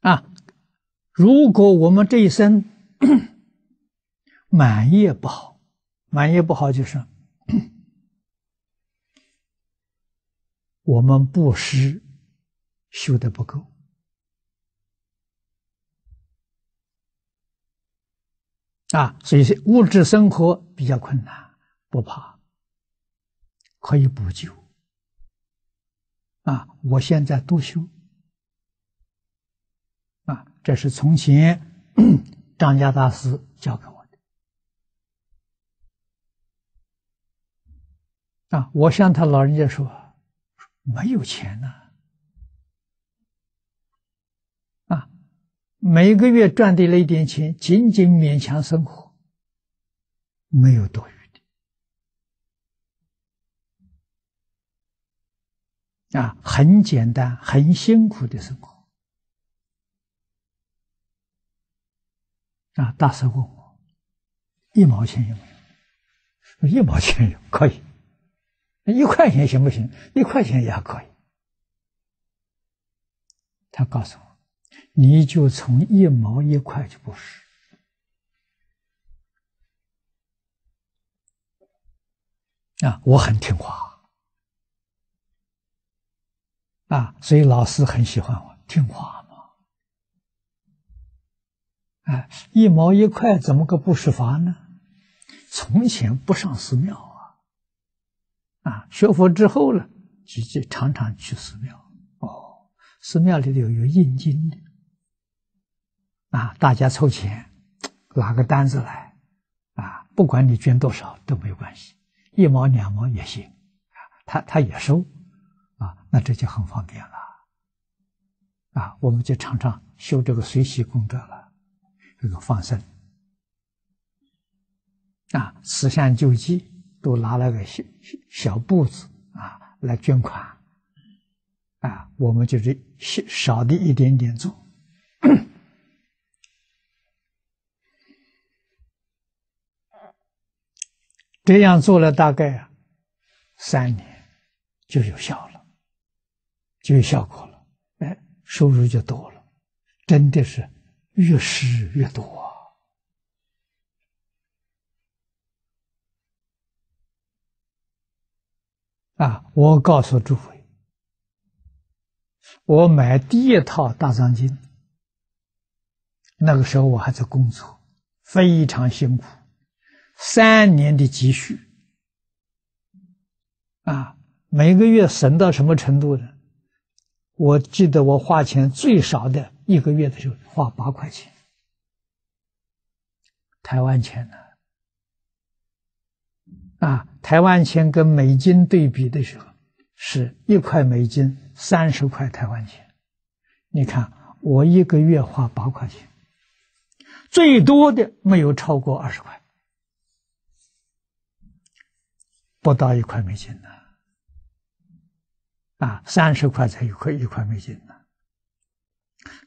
啊，如果我们这一生 满业不好，满业不好就是 我们布施修的不够啊，所以物质生活比较困难，不怕，可以补救啊。我现在多修。啊，这是从前张家大师教给我的。啊，我向他老人家说，没有钱呐，啊，每个月赚的那点钱，仅仅勉强生活，没有多余的。啊，很简单，很辛苦的生活。啊！大师问我，一毛钱有没有？一毛钱有，可以。一块钱行不行？一块钱也可以。他告诉我，你就从一毛一块就不是。啊，我很听话。啊，所以老师很喜欢我听话。哎，一毛一块怎么个不施法呢？从前不上寺庙啊，啊，学佛之后呢，就就常常去寺庙。哦，寺庙里头有印经的，啊，大家凑钱，拿个单子来，啊，不管你捐多少都没关系，一毛两毛也行，他他也收，啊，那这就很方便了，啊，我们就常常修这个随喜功德了。这个放生。啊，慈善救济都拿了个小小布子啊来捐款。啊，我们就是少的一点点做，这样做了大概啊三年就有效了，就有效果了，哎，收入就多了，真的是。越施越多啊！我告诉诸位，我买第一套大藏经，那个时候我还在工作，非常辛苦，三年的积蓄啊，每个月省到什么程度呢？我记得我花钱最少的。一个月的时候花八块钱，台湾钱呢？啊，台湾钱跟美金对比的时候，是一块美金三十块台湾钱。你看，我一个月花八块钱，最多的没有超过二十块，不到一块美金呢。啊，三十块才一块一块美金。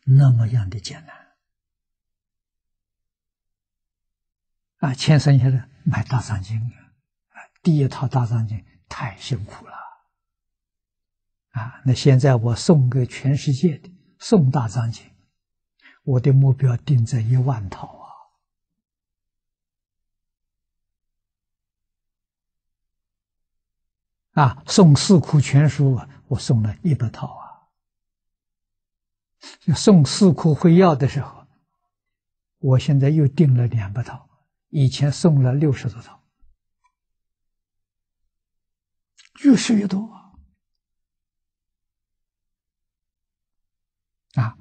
那么样的艰难啊！钱生下来买大藏经啊，第一套大藏经太辛苦了啊！那现在我送给全世界的送大藏经，我的目标定在一万套啊！啊，送四库全书啊，我送了一百套啊！送四库会要的时候，我现在又订了两百套，以前送了六十多套，越是越多啊！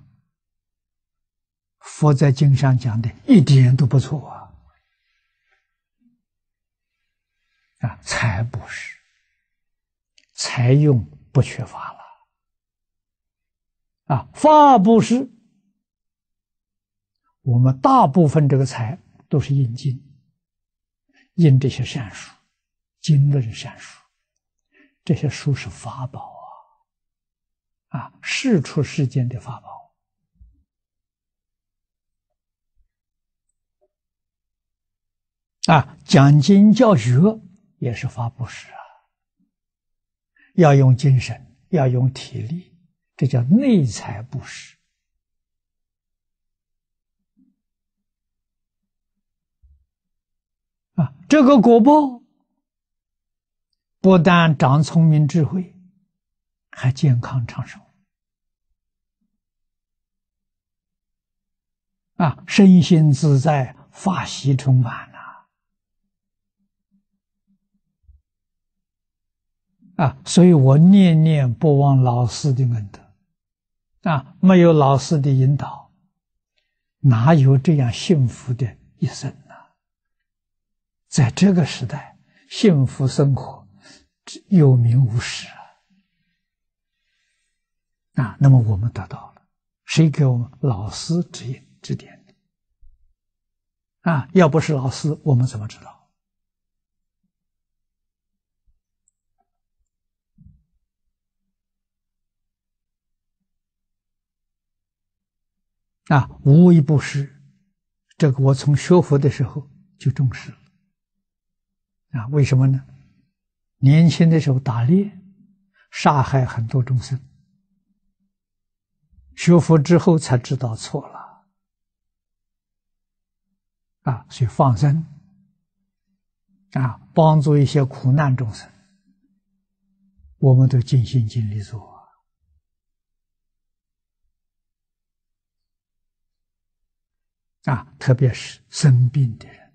佛在经上讲的一点都不错啊！啊，财不是，财用不缺乏了。啊，发布施，我们大部分这个财都是印经，印这些善书，经论善书，这些书是法宝啊，啊，世出世间的法宝，啊，讲经教学也是发布施啊，要用精神，要用体力。这叫内财不实啊！这个果报不但长聪明智慧，还健康长寿啊，身心自在，法喜充满呐！啊，所以我念念不忘老师的恩德。啊，没有老师的引导，哪有这样幸福的一生呢？在这个时代，幸福生活有名无实啊！啊，那么我们得到了，谁给我们老师指引？指点的啊！要不是老师，我们怎么知道？啊，无为不施，这个我从学佛的时候就重视了。啊，为什么呢？年轻的时候打猎，杀害很多众生，学佛之后才知道错了。啊，去放生，啊，帮助一些苦难众生，我们都尽心尽力做。啊，特别是生病的人，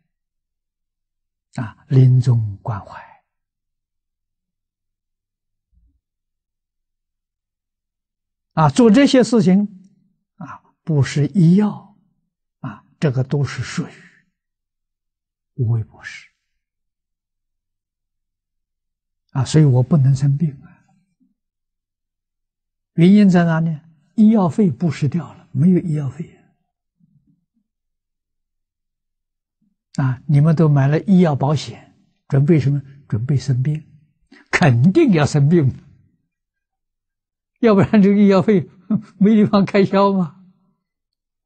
啊，临终关怀，啊，做这些事情，啊，不是医药，啊，这个都是属于。无为不是啊，所以我不能生病啊。原因在哪呢？医药费不是掉了，没有医药费啊。你们都买了医药保险，准备什么？准备生病，肯定要生病，要不然这个医药费 没地方开销嘛。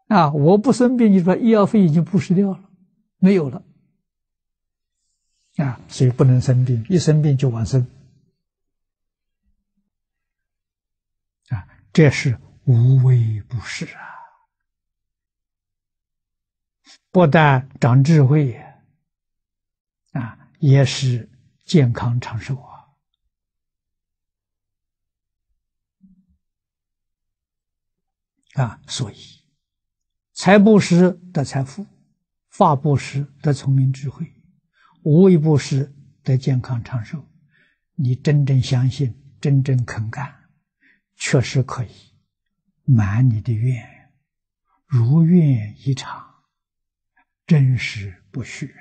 啊，我不生病，你说医药费已经不失掉了，没有了。啊，所以不能生病，一生病就往生。啊，这是无微不至啊！不但长智慧，啊，也是健康长寿啊！啊，所以财布施得财富，法布施得聪明智慧。无为布施得健康长寿，你真正相信，真正肯干，确实可以满你的愿，如愿以偿，真实不虚。